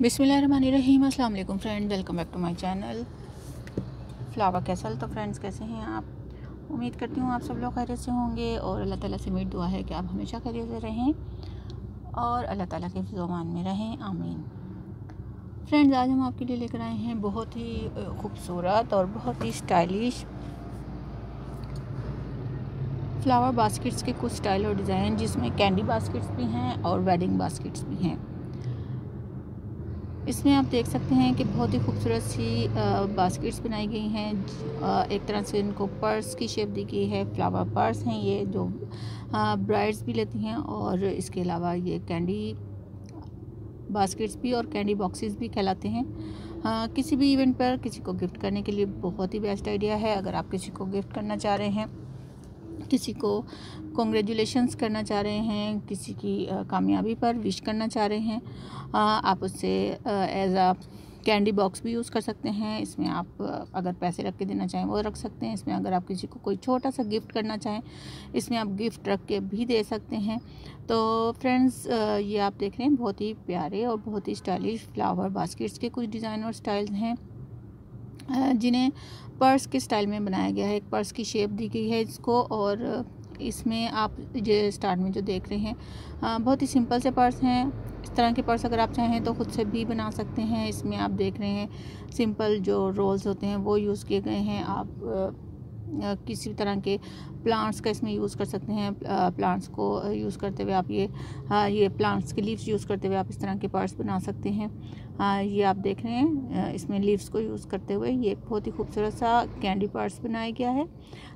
बिसमीम वालेकुम friend welcome back to my channel. Flower castle तो फ्रेंड्स, कैसे हैं आप? उम्मीद करती हूँ आप सब लोग खैरियत से होंगे और अल्लाह ताला से मेरी दुआ है कि आप हमेशा खैरियत से रहें और अल्लाह ताला के फ़मान में रहें, आमीन। फ्रेंड्स, आज हम आपके लिए लेकर आए हैं बहुत ही खूबसूरत और बहुत ही स्टाइलिश फ्लावर बास्केट्स के कुछ स्टाइल और डिज़ाइन, जिसमें कैंडी बास्केट्स भी हैं और वेडिंग बास्केट्स भी हैं। इसमें आप देख सकते हैं कि बहुत ही खूबसूरत सी बास्केट्स बनाई गई हैं एक तरह से इनको पर्स की शेप दी गई है फ्लावर पर्स हैं ये जो ब्राइड्स भी लेती हैं और इसके अलावा ये कैंडी बास्केट्स भी और कैंडी बॉक्सेस भी कहलाते हैं। आ, किसी भी इवेंट पर किसी को गिफ्ट करने के लिए बहुत ही बेस्ट आइडिया है। अगर आप किसी को गिफ्ट करना चाह रहे हैं किसी को कॉन्ग्रेचुलेशंस करना चाह रहे हैं, किसी की कामयाबी पर विश करना चाह रहे हैं आप उससे एज आ कैंडी बॉक्स भी यूज़ कर सकते हैं। इसमें आप अगर पैसे रख के देना चाहें वो रख सकते हैं। इसमें अगर आप किसी को कोई छोटा सा गिफ्ट करना चाहें, इसमें आप गिफ्ट रख के भी दे सकते हैं। तो फ्रेंड्स ये आप देख रहे हैं, बहुत ही प्यारे और बहुत ही स्टाइलिश फ्लावर बास्केट्स के कुछ डिज़ाइन और स्टाइल्स हैं। जिन्हें पर्स के स्टाइल में बनाया गया है। एक पर्स की शेप दी गई है इसको और इसमें आप जो स्टार्ट में जो देख रहे हैं बहुत ही सिंपल से पर्स हैं। इस तरह के पर्स अगर आप चाहें तो ख़ुद से भी बना सकते हैं। इसमें आप देख रहे हैं सिंपल जो रोल्स होते हैं वो यूज़ किए गए हैं। आप किसी तरह के प्लांट्स का इसमें यूज़ कर सकते हैं। प्लांट्स को यूज़ करते हुए आप ये ये प्लांट्स के लीव्स यूज़ करते हुए आप इस तरह के पर्स बना सकते हैं। ये आप देख रहे हैं इसमें लीव्स को यूज़ करते हुए ये बहुत ही खूबसूरत सा कैंडी पर्स बनाया गया है।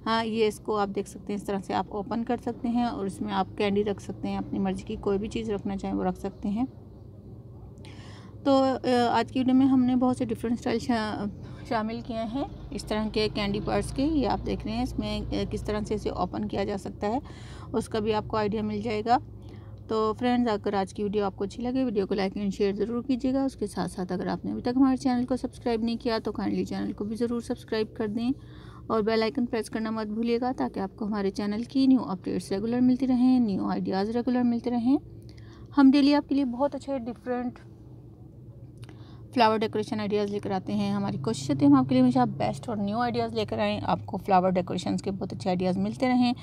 हाँ ये इसको आप देख सकते हैं, इस तरह से आप ओपन कर सकते हैं और इसमें आप कैंडी रख सकते हैं, अपनी मर्ज़ी की कोई भी चीज़ रखना चाहें वो रख सकते हैं। तो आज की वीडियो में हमने बहुत से डिफरेंट स्टाइल शामिल किए हैं इस तरह के कैंडी पर्स के। ये आप देख रहे हैं, इसमें किस तरह से इसे ओपन किया जा सकता है, उसका भी आपको आइडिया मिल जाएगा। तो फ्रेंड्स अगर आज की वीडियो आपको अच्छी लगे वीडियो को लाइक एंड शेयर ज़रूर कीजिएगा। उसके साथ साथ अगर आपने अभी तक हमारे चैनल को सब्सक्राइब नहीं किया तो काइंडली चैनल को भी ज़रूर सब्सक्राइब कर दें और बेल आइकन प्रेस करना मत भूलिएगा, ताकि आपको हमारे चैनल की न्यू अपडेट्स रेगुलर मिलती रहें न्यू आइडियाज़ रेगुलर मिलते रहें। हम डेली आपके लिए बहुत अच्छे डिफरेंट फ्लावर डेकोरेशन आइडियाज़ लेकर आते हैं। हमारी कोशिश होती है हम आपके लिए हमेशा बेस्ट और न्यू आइडियाज़ लेकर आएँ। आपको फ्लावर डेकोरेशन के बहुत अच्छे आइडियाज़ मिलते रहें।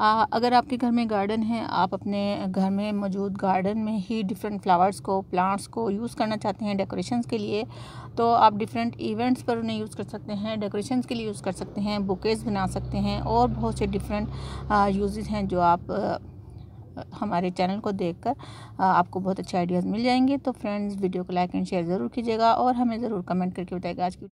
आ, अगर आपके घर में गार्डन है आप अपने घर में मौजूद गार्डन में ही डिफरेंट फ्लावर्स को प्लांट्स को यूज़ करना चाहते हैं डेकोरेशन के लिए तो आप डिफरेंट इवेंट्स पर उन्हें यूज़ कर सकते हैं डेकोरेशन के लिए यूज़ कर सकते हैं बुकेज़ बना सकते हैं और बहुत से डिफरेंट यूज़ हैं जो आप हमारे चैनल को देखकर आपको बहुत अच्छे आइडियाज़ मिल जाएँगे। तो फ्रेंड्स, वीडियो को लाइक एंड शेयर ज़रूर कीजिएगा और हमें ज़रूर कमेंट करके बताएगा आज की